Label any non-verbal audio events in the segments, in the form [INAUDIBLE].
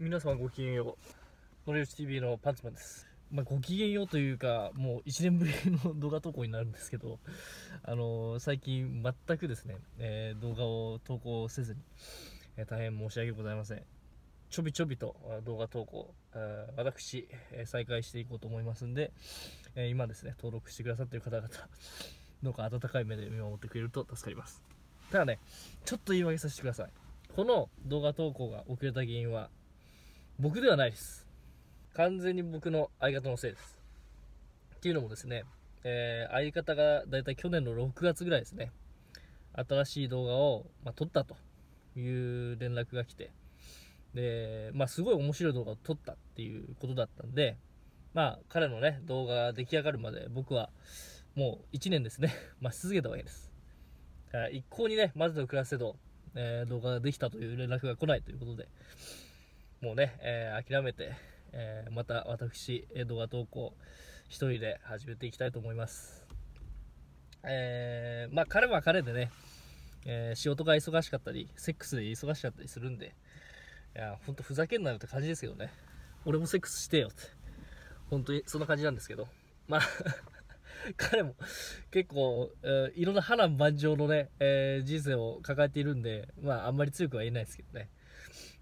皆様ごきげんよう。のりよし TV のパンツマンです。まあ、ごきげんようというか、もう1年ぶりの動画投稿になるんですけど、あのー最近全くですね、えー動画を投稿せずに、えー大変申し訳ございません。ちょびちょびと動画投稿、私、え再開していこうと思いますんで、え今ですね、登録してくださっている方々、どうか温かい目で見守ってくれると助かります。ただね、ちょっと言い訳させてください。この動画投稿が遅れた原因は、僕ではないです。完全に僕の相方のせいです。っていうのもですね、えー相方がだいたい去年の6月ぐらいですね、新しい動画を、まあ、撮ったという連絡が来て、で、まあ、すごい面白い動画を撮ったっていうことだったんで、まあ、彼のね、動画が出来上がるまで僕はもう1年ですね、[LAUGHS] 待ち続けたわけです。一向にね、まずの暮らせど、えー動画ができたという連絡が来ないということで、もうね、えー諦めて、えーまた私、動画投稿一人で始めていきたいと思います。えーまあ彼は彼でね、えー仕事が忙しかったり、セックスで忙しかったりするんで、いや、ほんとふざけんなよって感じですけどね。俺もセックスしてよって。本当にそんな感じなんですけど。まあ、[LAUGHS] 彼も結構、えーいろんな波乱万丈のね、えー人生を抱えているんで、まああんまり強くは言えないですけどね。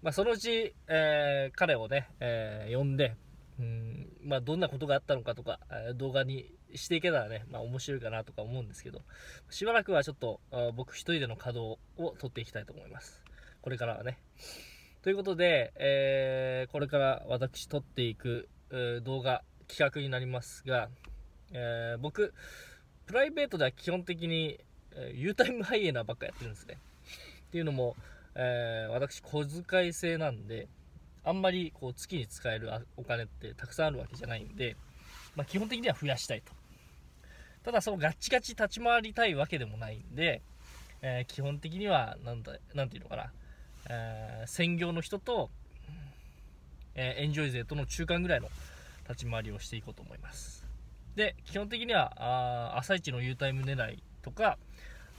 まあそのうち、えー彼をね、えー呼んで、うん、まあどんなことがあったのかとか、動画にしていけたらね、まあ面白いかなとか思うんですけど、しばらくはちょっと僕一人での稼働を取っていきたいと思います。これからはね。ということで、えーこれから私撮っていく、動画、企画になりますが、えー僕、プライベートでは基本的に、えー U タイムハイエナばっかやってるんですね。っていうのも、えー私、小遣い制なんで、あんまりこう月に使えるお金ってたくさんあるわけじゃないんで、まあ、基本的には増やしたいと。ただ、そのガッチガチ立ち回りたいわけでもないんで、えー基本的には、なんだ、なんていうのかな、えー専業の人と、えエンジョイ勢との中間ぐらいの立ち回りをしていこうと思います。で、基本的には、あ朝一の U タイム狙いとか、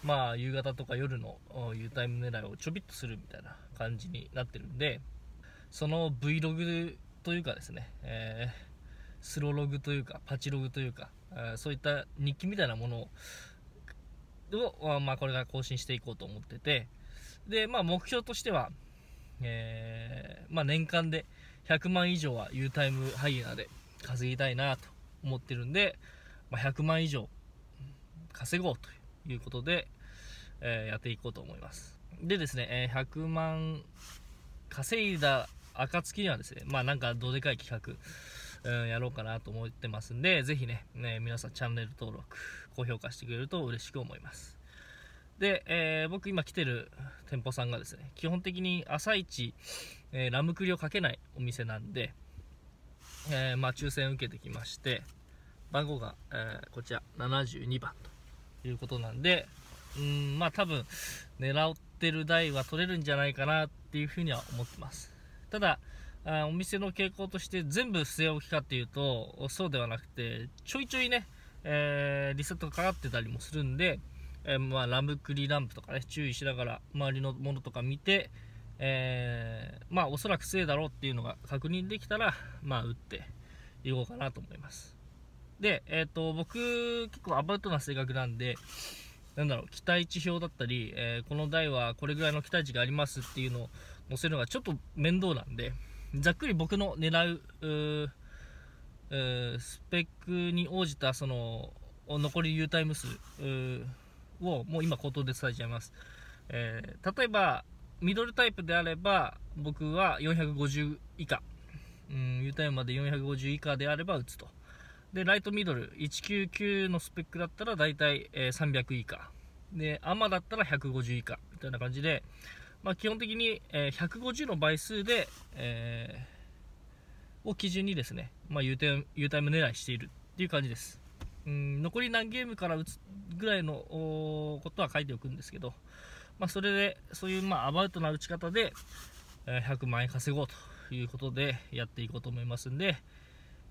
まあ、夕方とか夜の U タイム狙いをちょびっとするみたいな感じになってるんで、その Vlog というかですね、えースロログというか、パチログというか、えそういった日記みたいなものを、をまあ、これから更新していこうと思ってて、で、まあ、目標としては、えーまあ、年間で100万以上は U タイムハイエナで稼ぎたいなと思ってるんで、まあ、100万以上稼ごうといういうことで、えーやっていこうと思います。でですね、えー100万稼いだ暁にはですねまあなんかどでかい企画、うんやろうかなと思ってますんでぜひねね皆さんチャンネル登録高評価してくれると嬉しく思います。で、えー僕今来てる店舗さんがですね基本的に朝一、えーラムクリをかけないお店なんで、えーまあ、抽選受けてきまして番号が、えこちら72番と。いうことなんでうんまあ多分狙ってる台は取れるんじゃないかなっていうふうには思ってます。ただあお店の傾向として全部据え置きかっていうとそうではなくてちょいちょいね、えーリセットがかかってたりもするんで、えーまあ、ラムクリランプとかね注意しながら周りのものとか見て、えーまあおそらく据えだろうっていうのが確認できたらまあ打っていこうかなと思います。で、えっ、と、僕、結構アバウトな性格なんで、なんだろう、期待値表だったり、えーこの台はこれぐらいの期待値がありますっていうのを載せるのがちょっと面倒なんで、ざっくり僕の狙う、うスペックに応じた、その、残り U タイム数をもう今口頭で伝えちゃいます。えー例えば、ミドルタイプであれば、僕は450以下。うん、U タイムまで450以下であれば打つと。で、ライトミドル、199のスペックだったら大体、えー300以下。で、アマだったら150以下。みたいな感じで、まあ基本的に、えー150の倍数で、えーを基準にですね、まあ U タイム U タイム狙いしているっていう感じです。うん、残り何ゲームから打つぐらいのことは書いておくんですけど、まあそれで、そういうまあアバウトな打ち方で、え100万円稼ごうということでやっていこうと思いますんで、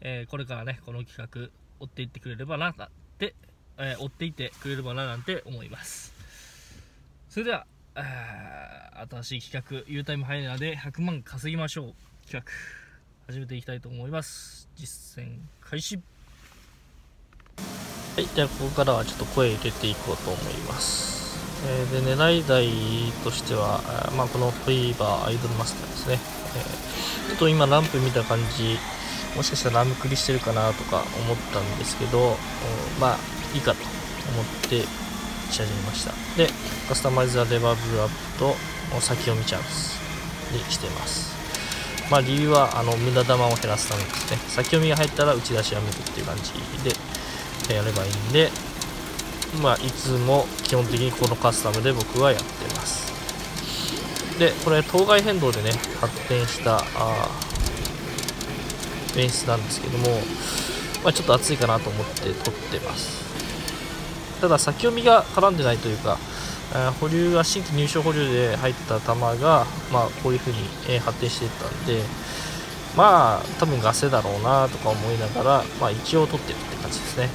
えーこれからね、この企画、追っていってくれればな、なんて、えー追っていってくれればな、なんて思います。それでは、新しい企画、U タイムハイナーで100万稼ぎましょう。企画始めていきたいと思います実践開始はいではここからはちょっと声入れていこうと思いますえー、で狙い台としては、まあ、このフィーバーアイドルマスターですね、えー、ちょっと今ランプ見た感じもしかしたらラムクリしてるかなとか思ったんですけどまあいいかと思ってし始めました。でカスタマイザーレバブルアップと先読みチャンスにしてます。まあ理由はあの無駄玉を減らすためですね。先読みが入ったら打ち出しやめるっていう感じでやればいいんでまあいつも基本的にこのカスタムで僕はやってます。でこれ当該変動でね発展したあ演出なんですけども、まあ、ちょっと暑いかなと思って撮ってます。ただ先読みが絡んでないというか、えー、保留が新規入賞保留で入った球が、まあ、こういう風に、えー、発展していったんでまあ多分ガセだろうなとか思いながら、まあ、一応取ってるって感じですね。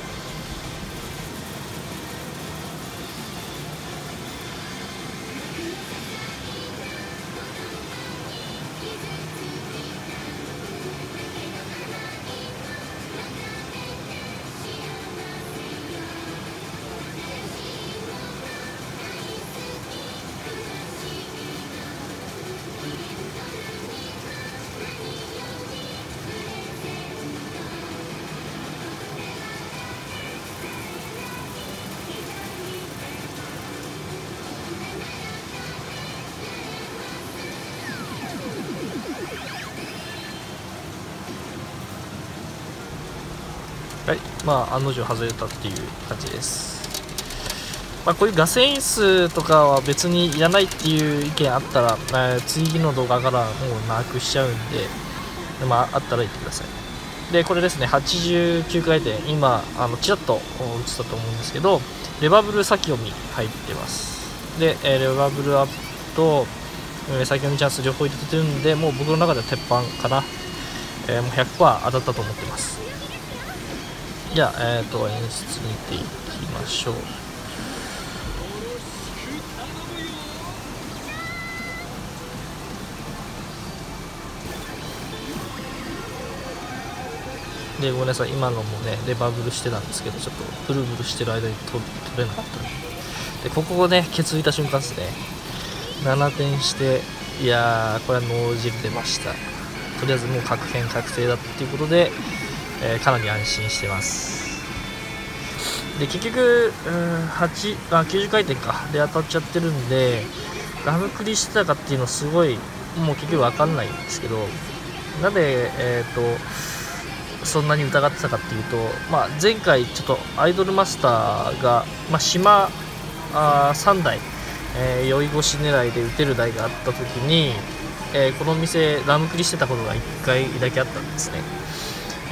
まあ案の定外れたっていう感じですまあ、こういうガス演出とかは別にいらないっていう意見あったら、えー、次の動画からもうなくしちゃうんで、まあ、あったら言ってください。で、これですね、89回転、今、あのちらっと映ったと思うんですけど、レバブル先読み入ってます。で、えー、レバブルアップと、えー、先読みチャンス両方入れてるんで、もう僕の中では鉄板かな。えー、もう100%当たったと思ってます。じゃあ、えっ、ー、と、演出見ていきましょう。で、ごめんなさい、今のもね、レバブルしてたんですけど、ちょっとブルブルしてる間に取れなかったで、ここをね、ケツいた瞬間ですね。7点して、いやー、これは脳汁出ました。とりあえずもう確変確定だっていうことで、えー、かなり安心してます。で結局、うん、8あ90回転か。で当たっちゃってるんでラムクリしてたかっていうのすごいもう結局分かんないんですけどなんで、えーと、そんなに疑ってたかっていうと、まあ、前回ちょっとアイドルマスターが、まあ、島あ3台、えー、酔い腰狙いで打てる台があった時に、えー、この店ラムクリしてたことが1回だけあったんですね。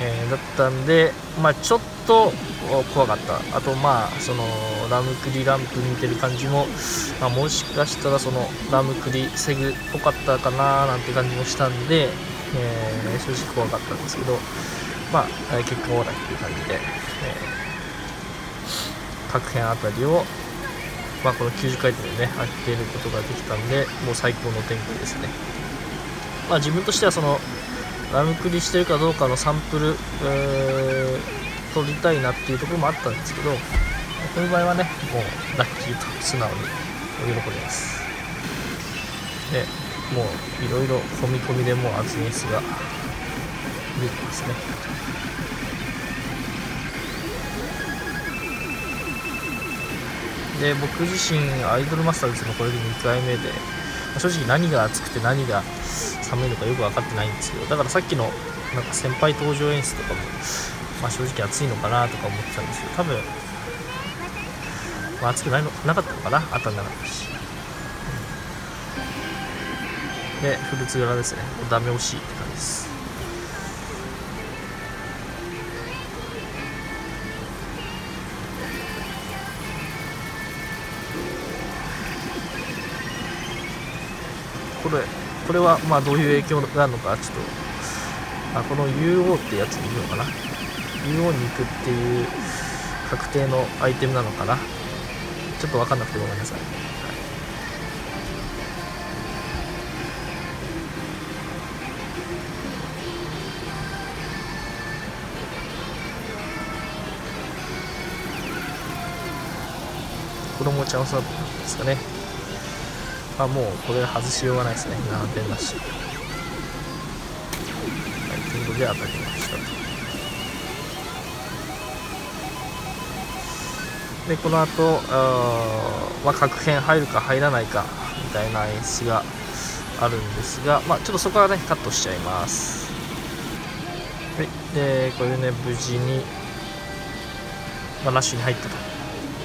えー、だったんで、まあ、ちょっと怖かったあとまあそのラムクリランプに似てる感じも、まあ、もしかしたらそのラムクリセグっぽかったかななんて感じもしたんで、えー、正直怖かったんですけどまあ結果オーライっていう感じで、えー、各編あたりをまあ、この90回転でね、当てることができたんで、もう最高の展開ですね。まあ、自分としてはそのラムクリしてるかどうかのサンプル、えー、取りたいなっていうところもあったんですけどこういう場合はねもうラッキーと素直に喜びます。でもういろいろ込み込みでもうアズニスが出てますね。で僕自身アイドルマスターズのこれで2回目で正直何が熱くて何が寒いのかよく分かってないんですけどだからさっきのなんか先輩登場演出とかも、まあ、正直暑いのかなとか思ってたんですけど多分、まあ、暑くないのなかったのかなあったんなかったし、うん、でフルーツ柄ですね。ダメ惜しいって感じです。これこれはまあどういう影響があるのかちょっとあこの UO ってやつでいいのかな？UO に行くっていう確定のアイテムなのかな？ちょっと分かんなくてごめんなさい、はい、これもチャンスアですかね。あもうこれ外しようがないですね。7点だし。はいということで当たりましたでこの後あまあ確変入るか入らないかみたいな演出があるんですがまあちょっとそこはねカットしちゃいます。はい。でこれでね無事に、まあ、ラッシュに入ったと。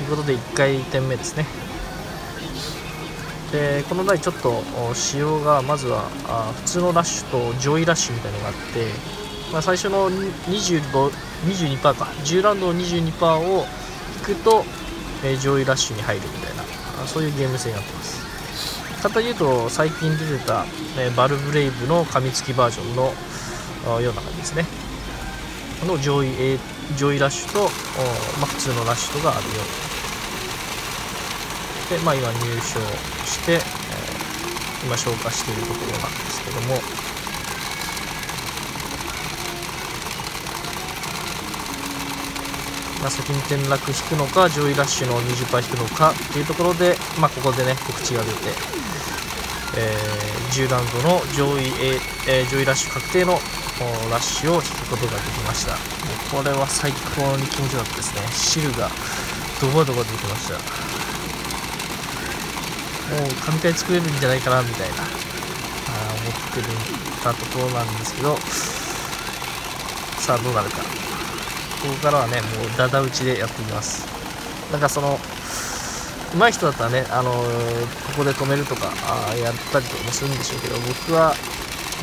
いうことで1回転目ですね。でこの台ちょっと仕様がまずはあ普通のラッシュと上位ラッシュみたいなのがあって、まあ、最初の20 22%か。10ラウンドの22%を引くと、え、上位ラッシュに入るみたいなそういうゲーム性になってます。簡単に言うと最近出てた、え、バルブレイブの噛みつきバージョンのような感じですね。の上位、上位ラッシュと、まあ、普通のラッシュとがあるようで、まあ、今入賞して、えー、今消化しているところなんですけども。まあ、先に転落引くのか上位ラッシュの20%引くのかっていうところで、まあ、ここでね告知が出て、えー、10ラウンドの上位、えー、上位ラッシュ確定のラッシュを引くことができました。これは最高に気持ちよかったですね。汁がドバドバ出てきました。もう神回作れるんじゃないかなみたいな。あ思ってるたところなんですけど。さあどうなるか。ここからはねもうダダ打ちでやっていきます。なんかその上手い人だったらね、あのー、ここで止めるとかあやったりとかもするんでしょうけど僕は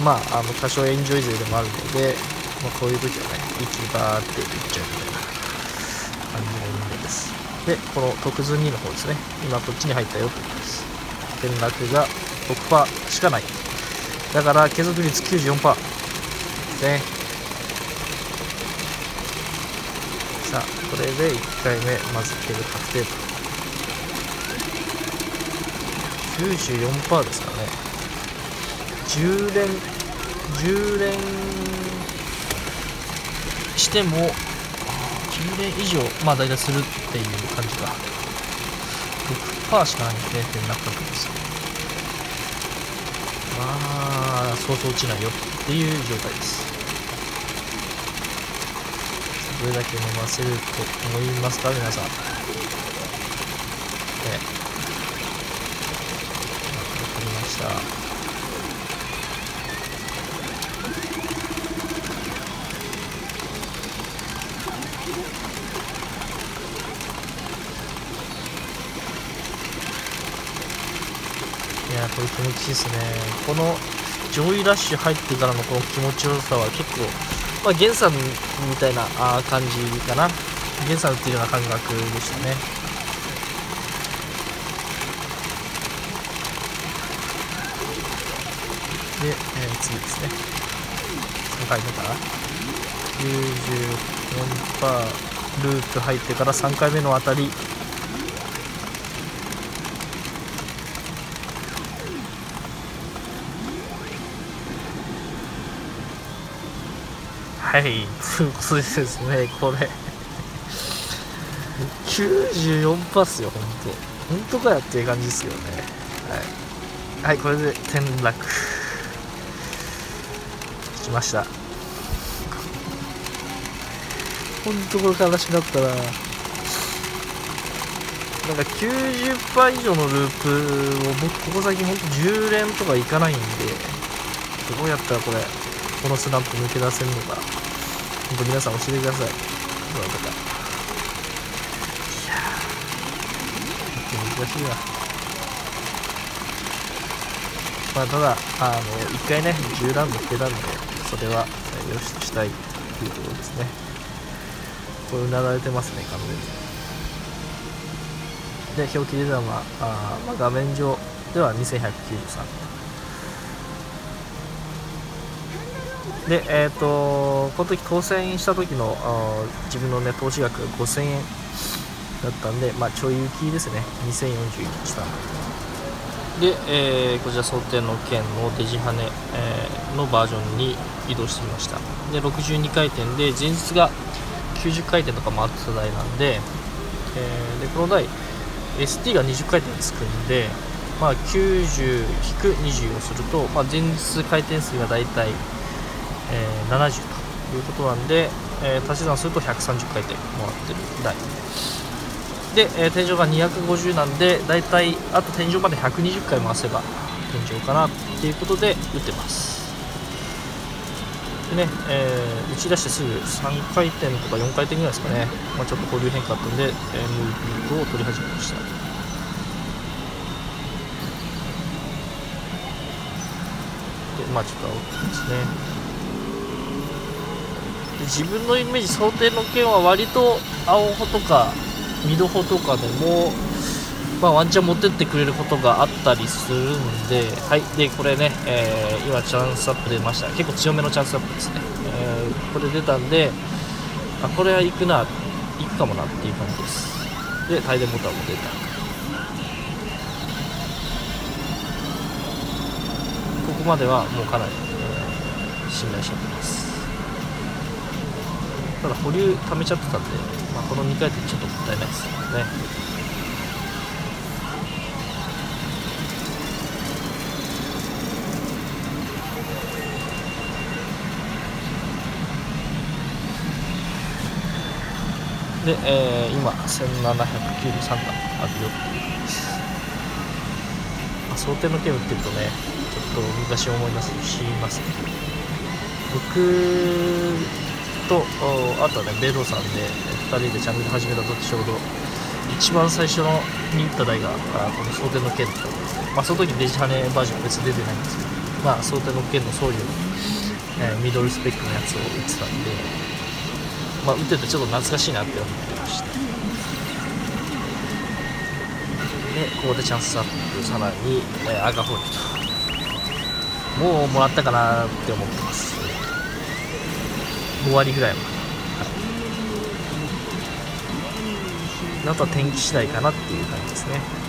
まああの多少エンジョイ勢でもあるので、まあ、こういう時はね息バーっていっちゃうみたいな感じの人間です。でこの特図2の方ですね。今こっちに入ったよということです。転落が6%しかない。だから継続率94%ですね。さあこれで1回目まず蹴る確定と。94%ですかね。10連10連しても10連以上まあ大体するっていう感じか。パーしかないんで転落確率まあそうそう落ちないよっていう状態です。どれだけ飲ませると思いますか皆さん。ね。わかりました。気持ちいいですねこの上位ラッシュ入ってからのこの気持ちよさは結構まあ、ゲンさんみたいなあ感じかな。ゲンさんっていうような感覚でしたね。で、えー、次ですね。3回目かな。94%ループ入ってから3回目のあたりはい、ということでですね、これ94%っすよ、ほんと。本当かよっていう感じですよね。はい。はい、これで転落。しました。ほんとこれ悲しくなったな。なんか90%以上のループを僕ここ最近ほんと10連とかいかないんで、どうやったらこれ、このスランプ抜け出せるのか。本当皆さん教えてください。どうだった。かいやー難しいわ。まあただあの1回ね10ラウンドしてたんでそれはよしとしたいというところですね。これうなだれてますね完全に。で表記デザインはあ、まあ、画面上では2193で、えっ、ー、と、この時当選した時の自分のね、投資額が5000円だったんで、まあ、ちょい行きですね。2041したで、えー、こちら想定の件のデジハネ、えー、のバージョンに移動してみました。で、62回転で、前日が90回転とか回ってた台なんで、えー、で、この台、ST が20回転つくんで、まあ、90-20をすると、まあ、前日回転数がだいたい、えー、70ということなんで、えー、足し算すると130回転もらってる台。で、えー、天井が250なんでだいたいあと天井まで120回回せば天井かなっていうことで打ってます。でね、えー、打ち出してすぐ3回転とか4回転ぐらいですかね、まあ、ちょっと保留変化あったんで、えー、ムービングを取り始めました。でまあちょっと青ですね。自分のイメージ想定の件は割と青穂とか緑穂とかでもまあ、ワンチャン持ってってくれることがあったりするんで、はい、でこれね、えー、今、チャンスアップ出ました、結構強めのチャンスアップですね、えー、これ出たんで、あこれは行くな、行くかもなっていう感じです、で、タイデモーターも出た。ここまではもうかなり、えー、信頼しちゃってます。ただ保留溜めちゃってたんで、まあ、この2回転ちょっともったいないですね。で、えー、今1793段あるよっていう、まあ、想定の件打ってるとねちょっと昔思い出すしますね僕とあとはねベドさんで2人でチャンネル始めた時ちょうど一番最初のに打った台がこの想定の剣だったんですねまあその時デジハネバージョン別に出てないんですけどまあ想定の剣の送料の、えー、ミドルスペックのやつを打ってたんでまあ、打っててちょっと懐かしいなって思ってましたでここでチャンスアップさらに、えー、赤ホイルともうもらったかなって思ってます。5割ぐらいは、はい、あとは天気次第かなっていう感じですね。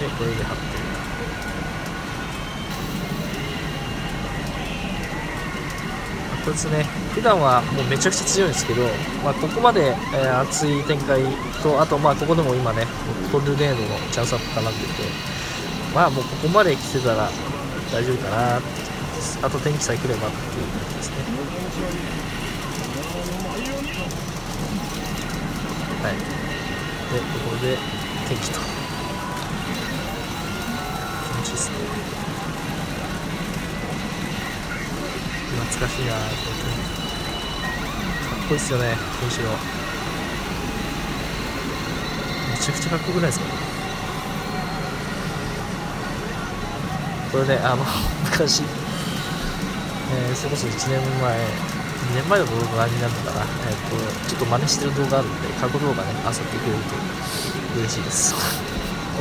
でこれで貼ってこいつね普段はもうめちゃくちゃ強いんですけど、まあ、ここまで、えー、熱い展開とあとまあここでも今ねトルネードのチャンスアップかなっててまあもうここまで来てたら大丈夫かな。あと天気さえ来ればっていう感じですね。はい。でここで天気と。気持ちいいですね。懐かしいなこの天気。かっこいいっすよねケンシロウめちゃくちゃかっこよくないですか？これねあの [LAUGHS] 昔、えー、それこそ1年前2年前の動画になるのかな、えーと、ちょっと真似してる動画あるんで過去動画ねあさってくれると嬉しいです。こ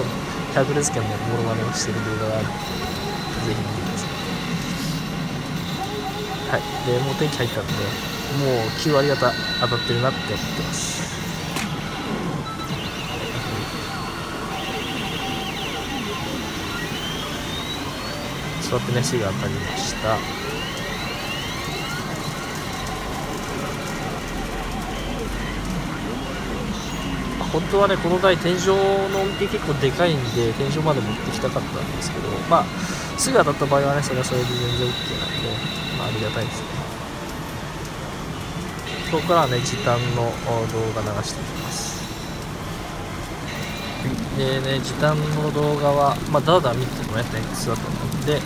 の百列拳のモノマネをしてる動画があるんでぜひ見てください。はい。でもう天気入ったんでもう9割方当たってるなって思ってます。座ってねすぐ当たりました。本当はねこの台天井の音程結構でかいんで天井まで持ってきたかったんですけどまあすぐ当たった場合はねそれはそれで全然 OK なんでまあ、ありがたいですね。ここからはね時短の動画流していきます。でね時短の動画はまあだらだら見てもねテンクスだと思うんで、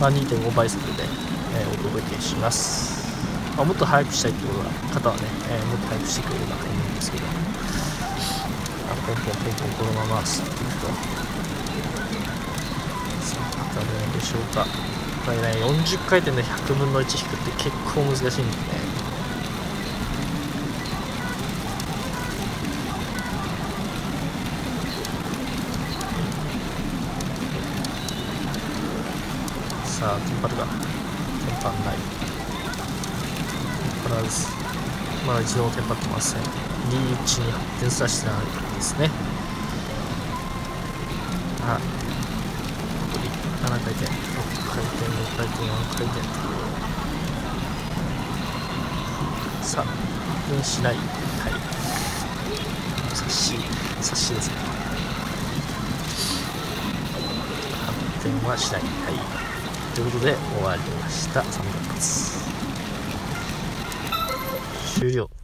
まあ、2.5倍速で、えー、お届けします。まあ、もっと早くしたいってことは方はね、えー、もっと早くしてくれればいいんですけど。あポンポンポンポンこのまま吸っていくと。さあ当たるのでしょうか。これね40回転で100分の1引くって結構難しいんですね。さあテンパるかテンパない。テンパらずまだ一度もテンパってません。リーチに発展させてないですね。はい。7回転。6回転6回転4回転。さあ発展しない。はい。察し察しですね。発展はしない。はい。ということで終わりました。3連発終了。